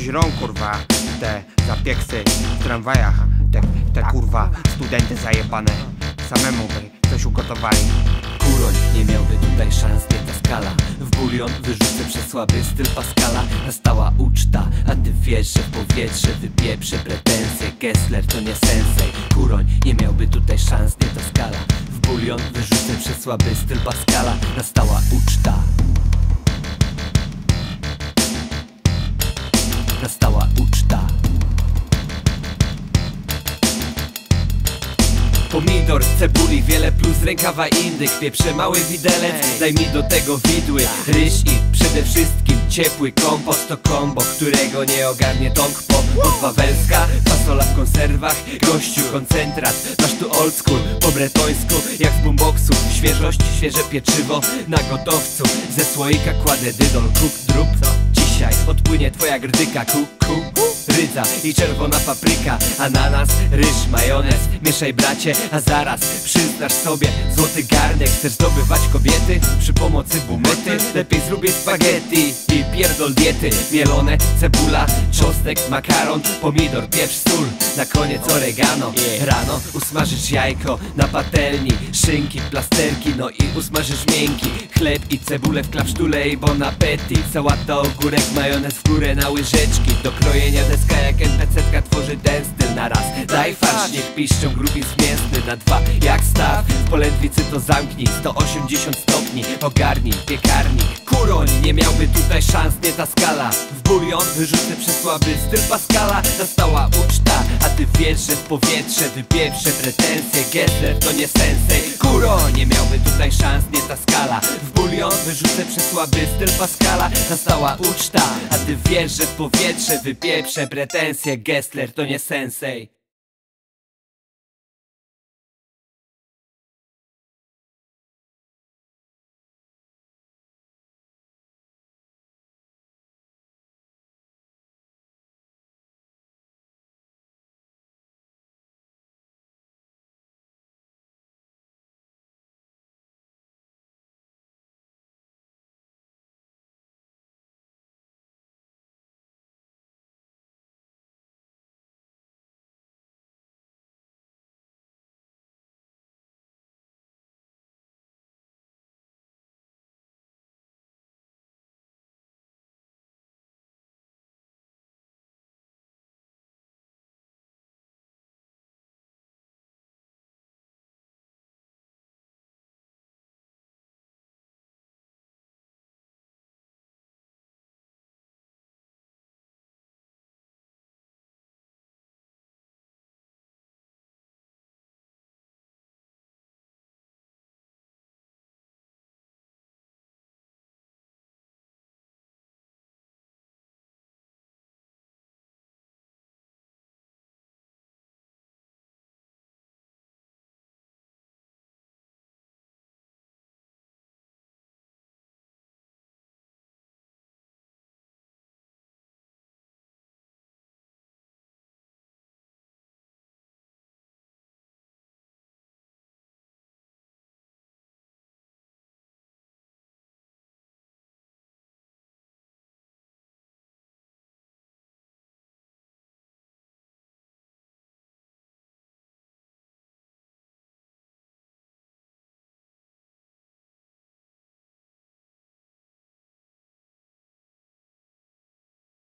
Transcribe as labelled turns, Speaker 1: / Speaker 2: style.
Speaker 1: żrą kurwa te zapieksy w tramwajach. Te, te kurwa studenty zajebane. Samemu by coś ugotowali.
Speaker 2: Kuroń nie miałby tutaj szans, nie ta skala. W bulion wyrzucę przez słaby styl Pascala. Nastała uczta, a ty wiesz, że w powietrze wypieprze pretensje. Gessler to nie sensej. Kuroń nie miałby tutaj szans, nie ta skala. W bulion wyrzucę przez słaby styl Pascala. Nastała uczta Pomidor, cebuli, wiele plus rękawa indyk Pieprze mały widelec, daj mi do tego widły Ryż i przede wszystkim ciepły kompost. To kombo, którego nie ogarnie tąk po Podwawelska, fasola w konserwach Gościu, koncentrat, masz tu old school Po bretońsku, jak z boomboxu. Świeżość, świeże pieczywo na gotowcu. Ze słoika kładę dydol, kup, drup Dzisiaj odpłynie twoja grdyka, kuku Rydza i czerwona papryka. Ananas, ryż, majonez Mieszaj bracie, a zaraz przyznasz sobie Złoty garnek, chcesz zdobywać kobiety Przy pomocy bumety? Lepiej zlubię spaghetti pierdol diety. Mielone, cebula, czosnek, makaron Pomidor, pieprz, sól. Na koniec oregano. Rano usmażysz jajko na patelni. Szynki, plasterki, no i usmażysz miękki. Chleb i cebulę w klapsztule i bon appetit Sałata, ogórek, majonez w górę na łyżeczki. Do krojenia deska jak NPC tworzy ten styl. Na raz Daj farsz, niech piszczą grubis mięsny. Na dwa Jak staw, w polędwicy to zamknij. 180 stopni, ogarnij piekarnik. Kuroń, nie miałby tutaj szans, nie ta skala. W bulion wyrzucę przez słaby styl Pascala. Nastała uczta, a ty wiesz, że w powietrze wypieprze pretensje. Gessler to nie sensej. Kuroń, nie miałby tutaj szans, nie ta skala. W bulion wyrzucę przez słaby styl Pascala. Nastała uczta, a ty wiesz, że w powietrze wypieprze pretensje. Gessler to nie sensej